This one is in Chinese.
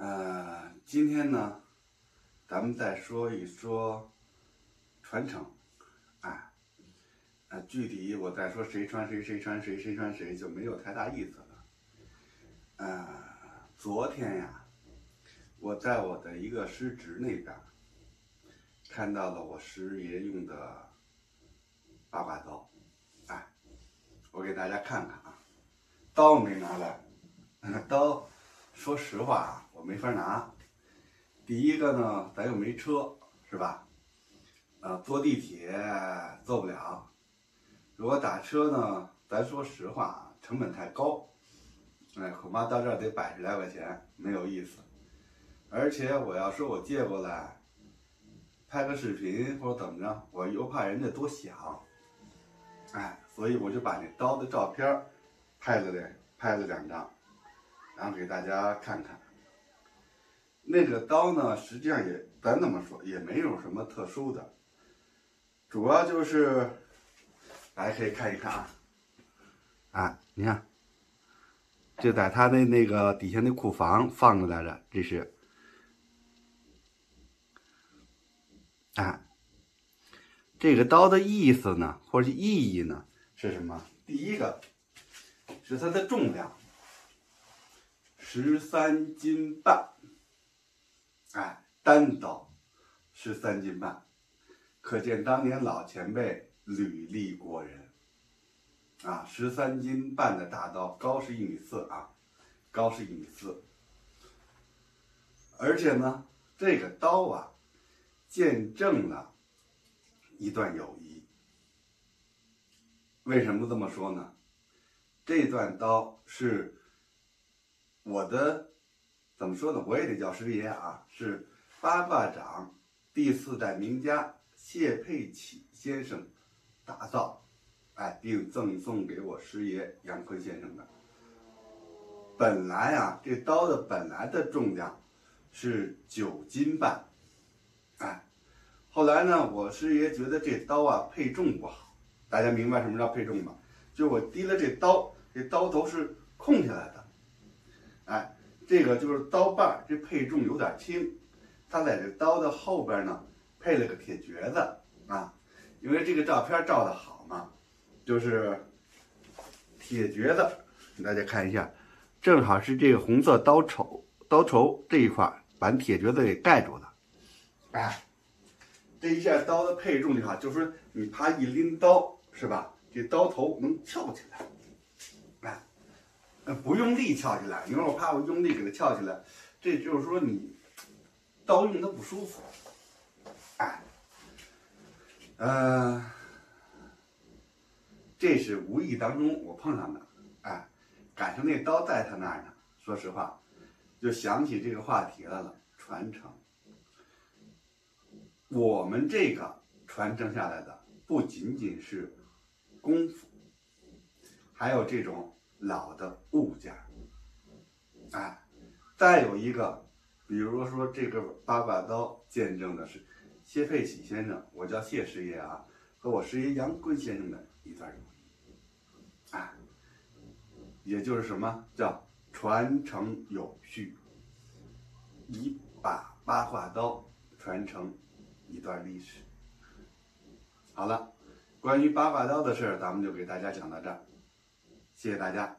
呃，今天呢，咱们再说一说传承，哎，啊，具体我再说谁传谁，谁传谁，谁传谁就没有太大意思了。啊，昨天呀，我在我的一个师侄那边看到了我师爷用的八卦刀，哎，我给大家看看啊，刀没拿来，刀，说实话啊，我没法拿。第一个呢，咱又没车，是吧？啊，坐地铁坐不了。如果打车呢，咱说实话，成本太高，哎，恐怕到这得百十来块钱，没有意思。而且我要说我借过来拍个视频或者怎么着，我又怕人家多想，哎，所以我就把那刀的照片拍了两拍了两张，然后给大家看看。那个刀呢，实际上也咱这么说，也没有什么特殊的，主要就是大家可以看一看啊，啊，你看，就在他的那个底下那库房放着来着，这是，啊，这个刀的意思呢，或者意义呢，是什么？第一个是它的重量，十三斤半。哎，单刀十三斤半，可见当年老前辈履历过人。啊，十三斤半的大刀，高是一米四啊，高是一米四。而且呢，这个刀啊，见证了一段友谊。为什么这么说呢？这段刀是我的。怎么说呢？我也得叫师爷啊，是八卦掌第四代名家谢佩启先生打造，哎，并赠送给我师爷杨坤先生的。本来啊，这刀的本来的重量是九斤半，哎，后来呢，我师爷觉得这刀啊配重不好，大家明白什么叫配重吗？就我提了这刀，这刀头是空下来的，这个就是刀把这配重有点轻，他在这刀的后边呢配了个铁橛子啊，因为这个照片照的好嘛，就是铁橛子，大家看一下，正好是这个红色刀头刀头这一块把铁橛子给盖住了，哎，这一下刀的配重就好，就是说你啪一拎刀是吧，这刀头能翘起来。呃不用力翘起来，因为我怕我用力给它翘起来，这就是说你刀用的不舒服。哎，呃，这是无意当中我碰上的，哎，赶上那刀在他那儿呢。说实话，就想起这个话题来了，传承。我们这个传承下来的不仅仅是功夫，还有这种。老的物件，哎，再有一个，比如说这个八卦刀，见证的是谢佩喜先生，我叫谢师爷啊，和我师爷杨坤先生的一段友谊，哎，也就是什么叫传承有序，一把八卦刀传承一段历史。好了，关于八卦刀的事儿，咱们就给大家讲到这儿。谢谢大家。